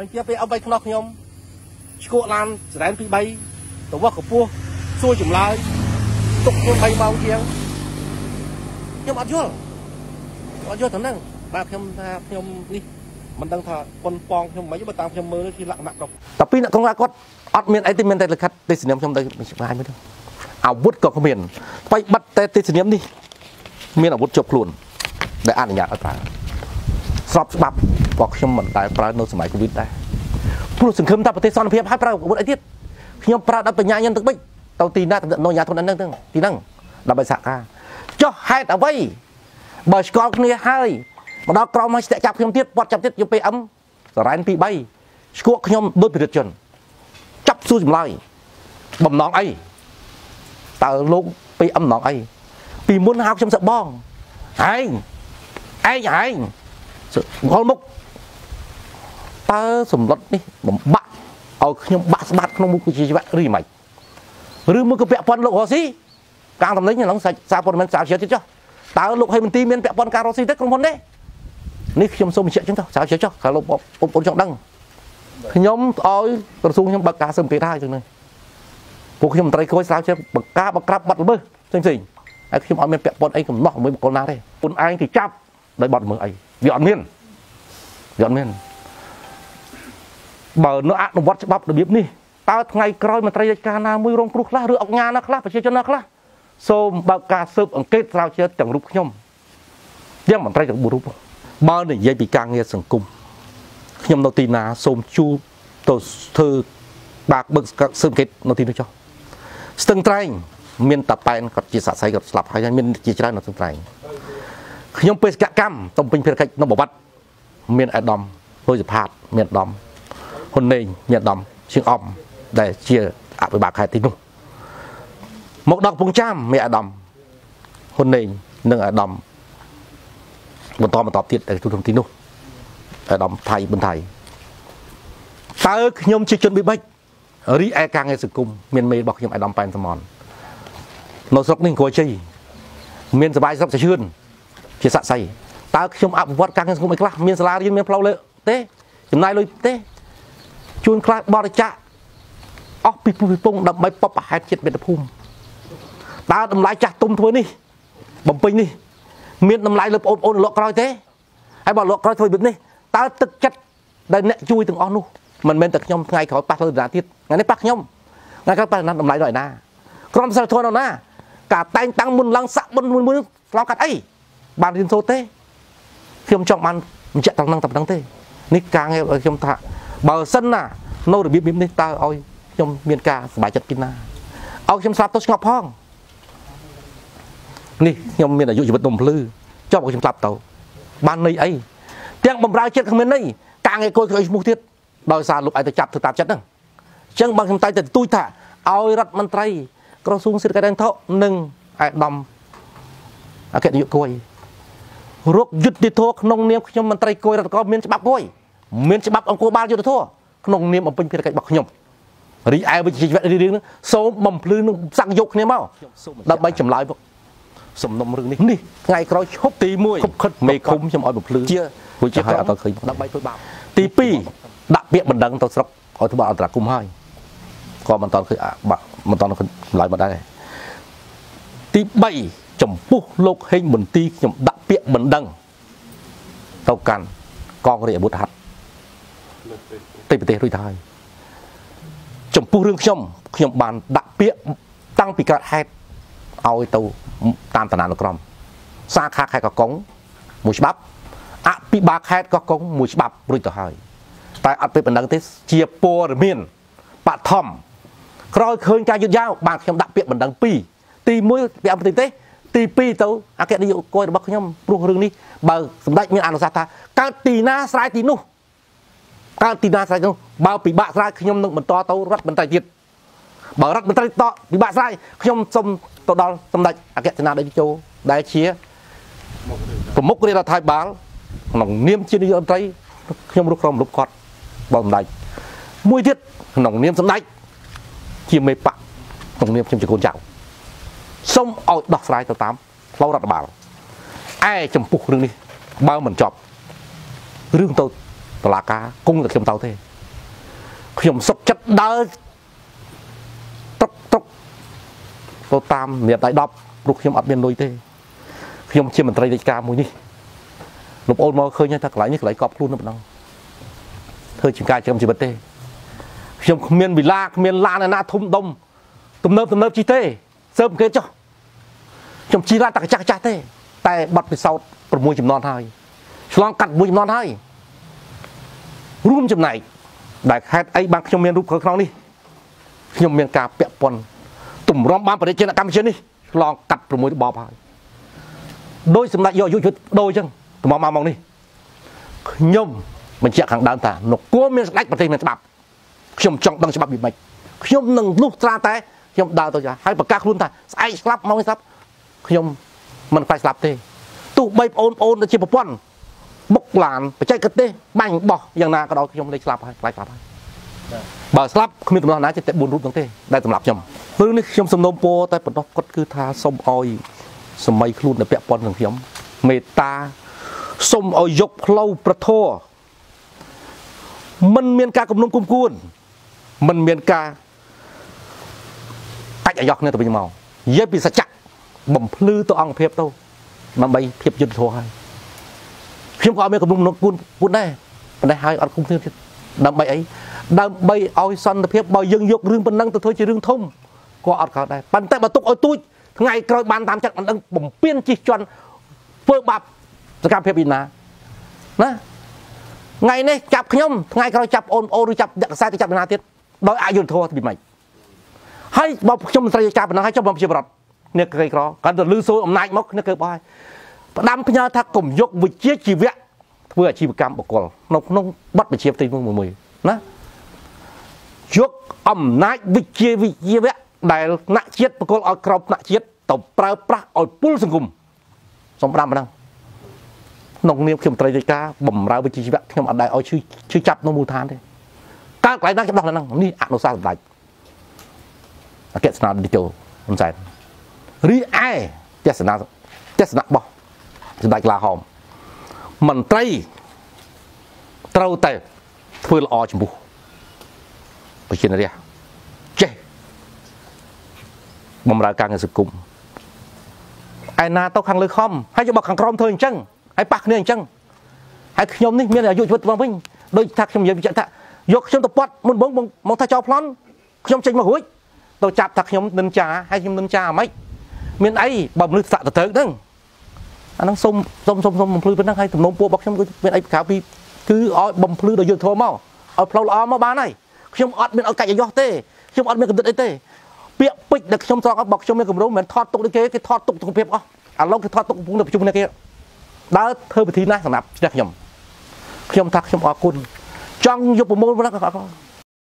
មិនជាពេលអប់បីខ្នោះខ្ញុំឈ្គក់ឡានសរ៉ែន2 3ទៅវោះកពស់សួរចម្លើយទុកខ្ញុំ3ម៉ោងជាងខ្ញុំអត់យល់អត់យល់ទៅហ្នឹងបាទខ្ញុំថាខ្ញុំនេះមិនដឹងថាប៉ុនប៉ងខ្ញុំមិនបើតាមខ្ញុំមើលគឺលក្ខណៈដល់តែពីអ្នកក្រុងគាត់អត់មានអីទេមានតែលិខិតទេសនាមខ្ញុំទៅឆ្ងាយមើលទៅអាវុធក៏គ្មានថ្មីបិទតែទេសនាមនេះមានអាវុធជាប់ខ្លួនដែលអនុញ្ញាតឲ្យប្រើស្របច្បាប់ក៏ខ្ញុំមិនដែលប្រើនៅសម័យកូវីដដែរព្រោះសង្ឃឹមថាប្រទេសសន្តិភាពហើយប្រើអាវុធអីទៀតខ្ញុំប្រើដល់បញ្ញាញឹងទឹកបិចទៅទីណាតំណញ្ញាធនហ្នឹងទីហ្នឹងដើម្បីសហការចុះហេតុអ្វីបើស្គាល់គ្នាហើយមកដល់ក្រមហើយស្ទាក់ចាប់ខ្ញុំទៀតពាត់ចាប់ទៀតយក PM សរ៉ែន2 3ស្គក់ខ្ញុំដូចពិរិទ្ធជនចាប់សួរចម្លើយបំណងអីតើលោក PM បំណងអីពីមុនហៅខ្ញុំសឹកបងឯងឯងឯង ហល់មុខតើសម្លុតនេះបំបាក់ឲ្យខ្ញុំបាក់ស្បាត់ក្នុងមុខជាជីវៈឬមិនឬមួយក៏ពាក់ព័ន្ធលោករស់ស៊ីកាងតំណែងហ្នឹងសាច់សារព័ត៌មានសារជាតិទៀតចុះតើលោកហេមន្ទីមានពាក់ព័ន្ធការរស់ស៊ីទេក្រុមហ៊ុនទេនេះខ្ញុំសូមបញ្ជាក់ចឹងចុះសារជាតិចុះ kalau បងប្អូនចង់ដឹងខ្ញុំឲ្យក្រសួងខ្ញុំបើកការស៊ើបអង្កេតហើយចឹងនេះពួកខ្ញុំមន្ត្រីគួយស្រាវជ្រាវបង្កាបង្ក្រាបបាត់ល្មើសផ្សេងផ្សេងហើយខ្ញុំអត់មានពាក់ព័ន្ធអីកំណោះមួយបុគ្គលណាទេពុនឯងគេចាប់ដោយបាត់ល្មើសអី វាអត់មានវាអត់មានបើនៅអនុវត្តច្បាប់របៀបនេះតើថ្ងៃក្រោយមន្ត្រីរាជការណាមួយរងគ្រោះខ្លះឬអង្គការណាខ្លះប្រជាជនណាខ្លះសូមបើកការស៊ើបអង្កេតស្រាវជ្រាវទាំងរូបខ្ញុំទាំងមន្ត្រីទាំង4រូបបើនិយាយពីការងារសង្គមខ្ញុំនៅទីណាសូមជួបទៅធ្វើបាក់បឹកស៊ើបអង្កេតនៅទីនោះចុះស្ទឹងត្រែងមានតាប៉ែនគាត់ជាសាក់សៃគាត់ស្លាប់ហើយមានជាច្រើននៅស្ទឹងត្រែង ខ្ញុំបេសកកម្មតំពេញភារកិច្ចនៅបវត្តមានអាដាមលុយសផាតមានអាដាមហ៊ុនណេងមានអាដាមជាងអំដែលជាអភិបាលខេត្តទីនោះមកដល់កំពង់ចាមមានអាដាមហ៊ុនណេងនិងអាដាមបន្តបន្តទៀតដែលទូទាំងទីនោះអាដាមថៃប៊ុនថៃតើខ្ញុំជាជនបិបិចរីឯការងារសង្គមមានមេរបស់ខ្ញុំអាដាមប៉ែនសមននៅស្រុកនេះអង្គរជ័យមានសបាយស្រុកសាជឿន ជាសាក់សៃតើខ្ញុំអភិវឌ្ឍការងារសង្គមអីខ្លះមានសាលារៀនមានផ្លូវលើទេចំណាយលុយទេជួនខ្លះបរិច្ចាគអស់ពីពុះពីពងដើម្បីបបប្រហែតចិត្តមេត្តាភូមិតើតម្លៃចាស់ទុំធ្វើនេះបំពេញនេះ មានតម្លៃលើបងប្អូនលោកក្រោយទេហើយបើលោកក្រោយធ្វើបែបនេះតើទឹកចិត្តដែលអ្នកជួយទាំងអស់នោះមិនមែនតែខ្ញុំថ្ងៃក្រោយប៉ះលើដរាទៀតថ្ងៃនេះប៉ះខ្ញុំថ្ងៃក្រោយប៉ះណាតម្លៃដល់ឯណាក្រុមសិលធនដល់ណាការតែងតាំងមុនឡើងសាក់មុនមួយមួយឆ្លងកាត់អី បានរៀនសូត្រទេខ្ញុំចង់បានបញ្ជាក់ត្រង់ហ្នឹងតែប៉ុណ្្នឹងទេនេះការងារខ្ញុំថាបើសិនណានៅរបៀបនេះតើឲ្យខ្ញុំមានការសប្បាយចិត្តពីណាឲ្យខ្ញុំស្លាប់ទៅស្ងប់ផងនេះខ្ញុំមានអាយុជីវិតនំភ្លឺចុះខ្ញុំស្លាប់ទៅបានន័យអីទាំងបំរើចិត្តគ្មានន័យការងារគួយគ្រឿងឈ្មោះទៀតដោយសារលោកឯងទៅចាប់ធ្វើតាមចិត្តហ្នឹងអញ្ចឹងបើខ្ញុំតែទៅទូចថាឲ្យរដ្ឋមន្ត្រីក្រសួងសេដ្ឋកិច្ចនិងធននិងអាយដាមអគ្គនាយកគួយ រកយុទ្ធធរក្នុងនាមខ្ញុំមន្ត្រីគួយរដ្ឋកោមានច្បាប់គួយមានច្បាប់អង្គបាលយុទ្ធធរក្នុងនាមបំពេញភារកិច្ចរបស់ខ្ញុំរីឯវិជ្ជាជីវៈរឿងនេះសូមបំភ្លឺនឹងសាក់យកគ្នាមកដើម្បីចម្លើយសំណុំរឿងនេះនេះថ្ងៃក្រោយឈប់ទី1ខុបខិតមេឃុំខ្ញុំឲ្យបំភ្លឺជាវិជ្ជាឲ្យអត់ឃើញដើម្បីធ្វើបាបទី2ដាក់ពាក្យបណ្ដឹងទៅស្រុកឲ្យធ្វើអន្តរាគមហើយក៏មិនតន់ឃើញមិនតន់ឃើញចម្លើយមកដែរទី3 ចំពោះលោកហេងមន្ទីខ្ញុំដាក់ពាក្យបណ្ដឹងទៅកាន់កងរាជអាវុធហត្ថទៅប្រទេសរួចទៅហើយចំពោះរឿងខ្ញុំខ្ញុំបានដាក់ពាក្យតាំងពីកើតហេតុឲ្យទៅតាមតំណានុក្រមសាខាខេត្តកកុងមួយច្បាប់អភិបាលខេត្តកកុងមួយច្បាប់រួចទៅហើយតែអត់ពេលបណ្ដឹងទេជាព័ត៌មានបឋមក្រោយឃើញការយឺតយ៉ាវបានខ្ញុំដាក់ពាក្យបណ្ដឹង2ទី1ពាក្យអន្តរទេស ទី2ទៅអគ្គនាយកគយរបស់ខ្ញុំព្រោះរឿងនេះបើសម្ដេចមានអនុសាសន៍ថាកើតទីណាស្រ័យទីនោះកើតទីណាស្រ័យនោះបើពិបាកស្រ័យខ្ញុំនឹងបន្តទៅរដ្ឋមន្ត្រីទៀតបើរដ្ឋមន្ត្រីតពិបាកស្រ័យខ្ញុំសូមទៅដល់សម្ដេចអគ្គសេនាធិការដែលជាប្រមុខរាជរដ្ឋាភិបាលក្នុងនាមជានាយករដ្ឋមន្ត្រីខ្ញុំរស់ក្រុមលុបគាត់បើសម្ដេចមួយទៀតក្នុងនាមសម្ដេចជាមេបកក្នុងនាមខ្ញុំជាកូនចៅ សូមឲ្យដោះស្រាយទៅតាមផ្លូវរដ្ឋបាលឯចំពោះរឿងនេះបើមិនចប់រឿងទៅតឡាការគង់តែខ្ញុំទៅទេខ្ញុំសុខចិត្តដើរត្រុកត្រុកទៅតាមនាដៃ10ព្រោះខ្ញុំអត់មានលុយទេខ្ញុំជាមន្ត្រីរាជការមួយនេះលោកអូនមកឃើញថាកន្លែងនេះកន្លែងកប់ខ្លួននៅប៉ុណ្ណឹងធ្វើជាការចំជីវិតទេខ្ញុំគ្មានវិឡាគ្មានឡានណាធំដុំទំនើបទំនើបជីទេ សើបគេចុះខ្ញុំជីឡានតែកចាស់ចាស់ទេ តែបាត់ពិសោធន៍6ចំនួនហើយឆ្លងកាត់មួយចំនួនហើយរួមចំណែកដែលខេតអីបានខ្ញុំមានរូបក្រោយក្នុងនេះខ្ញុំមានការពាក់ព័ន្ធទម្រាំបានប្រជាជនកម្ពុជានេះឆ្លងកាត់6របបហើយដោយសម្ដេចយកយុទ្ធដូរអញ្ចឹងតម្រាំមកមកនេះខ្ញុំបញ្ជាក់ខាងដើមថានគរមានស្ដេចប្រទេសមានច្បាប់ខ្ញុំចង់ដឹងច្បាប់វាម៉េចខ្ញុំនឹងលុះត្រាតែ ខ្ញុំដើរទៅចាហើយប្រកាសខ្លួនថាស្អែកស្លាប់មកស្លាប់ខ្ញុំមិនខ្លាចស្លាប់ទេទោះបីបងប្អូនជាប្រព័ន្ធបុកឡានបច្ចេកទេសបាញ់បោះយ៉ាងណាក៏ដោយខ្ញុំលេចស្លាប់ហើយខ្លាចស្លាប់ហើយបើស្លាប់គ្មានដំណោះណាចិត្តតែ4រូបហ្នឹងទេដែលសម្រាប់ខ្ញុំរឿងនេះខ្ញុំសំណូមពរតែបន្តគាត់គឺថាសូមអោយសម័យខ្លួននៅពាក់ព័ន្ធនឹងខ្ញុំមេត្តាសូមឲ្យយកផ្លូវប្រធរមិនមានការគំនុំគុំគួនមិនមានការកា ច់អាយ៉ោះគ្នាទៅវិញមកនិយាយពីសច្ចៈបំភ្លឺទៅអង្គភាពទៅដើម្បីភាពយុទ្ធធម៌ហើយខ្ញុំក៏អត់មានគំនុំគួនគួនដែរប៉ុន្តែហើយអត់គុំគ្នាទៀតដើម្បីអីដើម្បីឲ្យសន្តិភាពបើយើងយករឿងប៉ុណ្ណឹងទៅធ្វើជារឿងធំក៏អត់កើតដែរប៉ុន្តែបើទុកឲ្យទូចថ្ងៃក្រោយបានតាមចិត្តមិនដឹងបំពេញជិះជន់ធ្វើបាបសកម្មភាពពីណាណាថ្ងៃនេះចាប់ខ្ញុំថ្ងៃក្រោយចាប់អូនអូនឬចាប់អ្នកខ្សែទៅចាប់ណាទៀតដោយអយុធធម៌ពីម៉េច ហើយបើខ្ញុំស្រីចាប់ប៉ុណ្ណឹងហើយចុះបងជាបរដ្ឋនេះក្រីក្រកាន់តែលឺសូរអំណាចមកនេះគឺបោះហើយផ្ដាំផ្ញើថាកុំយកវិជាជីវៈធ្វើអាជីវកម្មបុគ្គលនៅក្នុងប័ណ្ណវិជាផ្ទៃមួយមួយណាយកអំណាចវិជាវិជាវៈដែលថ្នាក់ជាតិបុគ្គលឲ្យក្រោបថ្នាក់ជាតិទៅប្រើប្រាស់ឲ្យពុលសង្គមសំដាំប៉ុណ្ណឹងក្នុងនាមខ្ញុំត្រីរាជការបំរើវិជ្ជាជីវៈខ្ញុំអត់ដែរឲ្យឈឺឈឺចាប់នៅមូលដ្ឋានទេកើតកន្លែងណាខ្ញុំដោះហ្នឹងនេះអនុសាសន៍សម្ដេច អគ្គស្នងឌីតូហ៊ុនសែនរីឯទស្សនៈទស្សនៈរបស់សម្ដេចឡាហោមមន្ត្រីត្រូវតែធ្វើល្អចំពោះប្រជាជនរាជចេះបំរើការងារសង្គមឯណាទៅខាងលើខំហើយយកមកខាងក្រោមធ្វើអញ្ចឹងហើយប៉ះគ្នាអញ្ចឹងហើយខ្ញុំនេះមានអាយុជីវិតមកវិញដូចថាខ្ញុំនិយាយបញ្ជាក់ថាយកខ្ញុំទៅពាត់មុនបងមកថាចោលប្លន់ខ្ញុំចេញមករួច ទៅចាប់ថាខ្ញុំនិនចាហើយខ្ញុំនិនចាអាម៉េចមានអីបើមនុស្សសាក់ទៅទៅហ្នឹងអាហ្នឹងសុំសុំសុំសុំបំភ្លឺប៉ុណ្ណឹងហើយទំនុំពួករបស់ខ្ញុំគឺមានអីក្រៅពីគឺឲ្យបំភ្លឺដល់យុទ្ធធម៌មកឲ្យផ្លូវល្អមកបានហើយខ្ញុំអត់មានឲ្យកាច់អាយ៉ោះទេខ្ញុំអត់មានកំណត់អីទេពាក្យពេចដែលខ្ញុំស្រករបស់ខ្ញុំមានគម្រោងមិនថតទុកដូចគេគេថតទុកសុខភាពអស់ឥឡូវគេថតទុកកំពុងតែប្រជុំគ្នាគេដើរធ្វើពិធីណាស់សម្រាប់ឈ្នះខ្ញុំខ្ញុំថាខ្ញុំអរគុណចង់យកប្រមូលប៉ុណ្ណឹងក៏អត់